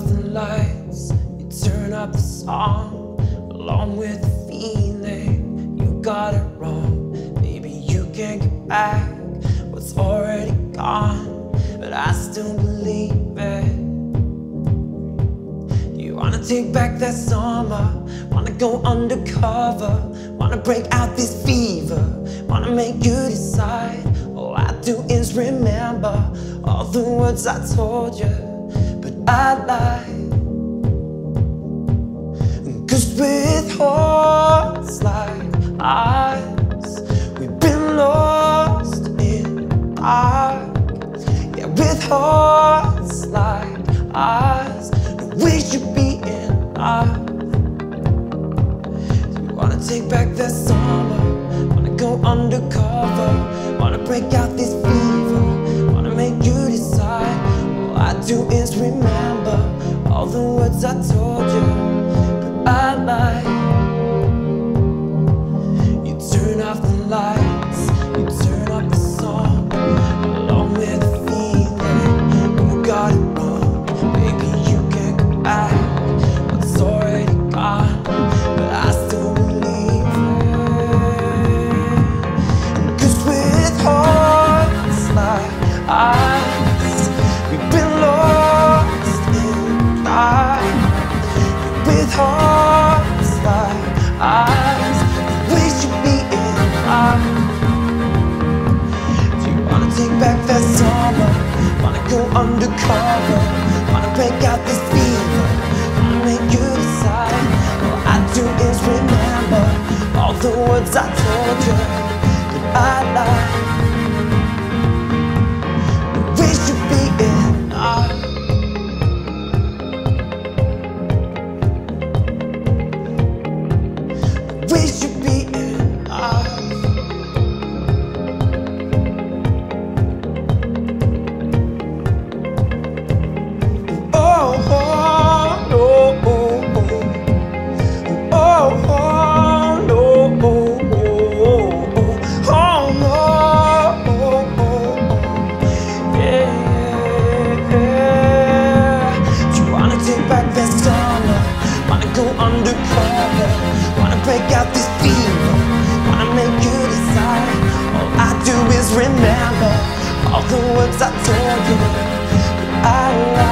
lights, you turn up the song along with the feeling you got it wrong. Maybe you can't get back what's already gone, but I still believe it. You wanna take back that summer, wanna go undercover, wanna break out this fever, wanna make you decide. All I do is remember all the words I told you I lied. Cause with hearts like ours, we've been lost in dark. Yeah, with hearts like ours, we should be in love. You wanna take back that summer, wanna go undercover, wanna break out this fever, wanna make you decide. All I do is I told you, back that summer? Wanna go undercover? Wanna break out this fever? Wanna make you decide? All I do is remember all the words I told the words I told you. I.